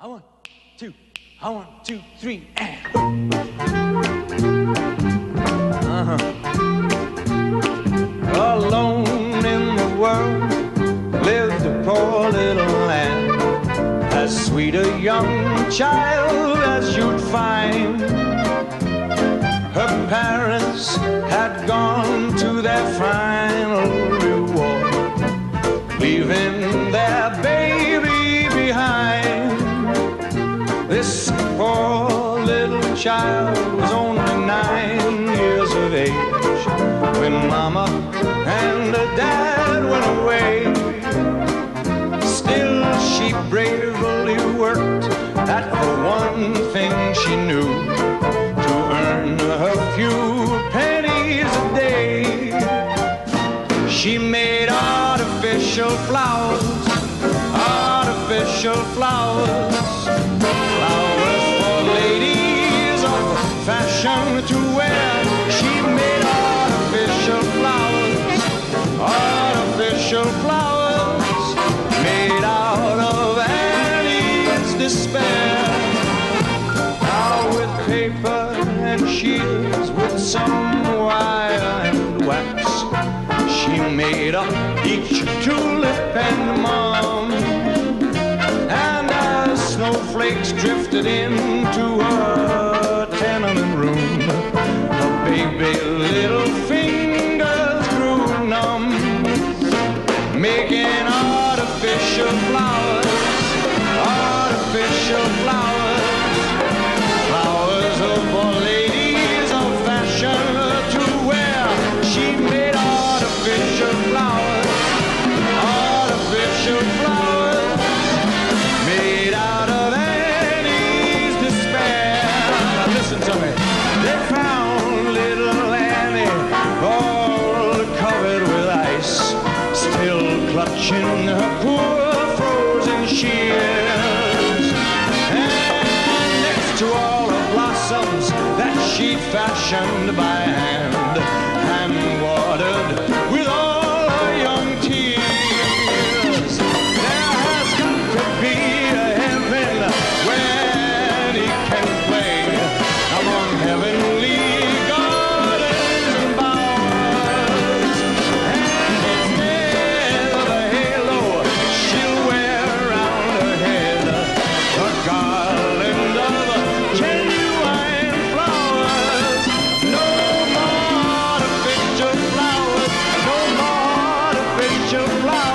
I want two, I want two, three, and. Uh-huh. Alone in the world lived a poor little lamb, as sweet a young child as you'd find. Her parents had gone to their final reward, leaving their child was only nine years of age when Mama and her dad went away. Still, she bravely worked at the one thing she knew to earn her few pennies a day. She made artificial flowers, artificial flowers, flowers despair. Now with paper and shears, with some wire and wax, she made up each tulip and mom. And as snowflakes drifted into her tenement room, her baby little fingers grew numb, making artificial flowers, clutching her poor frozen shears. And next to all the blossoms that she'd fashioned by. your fly.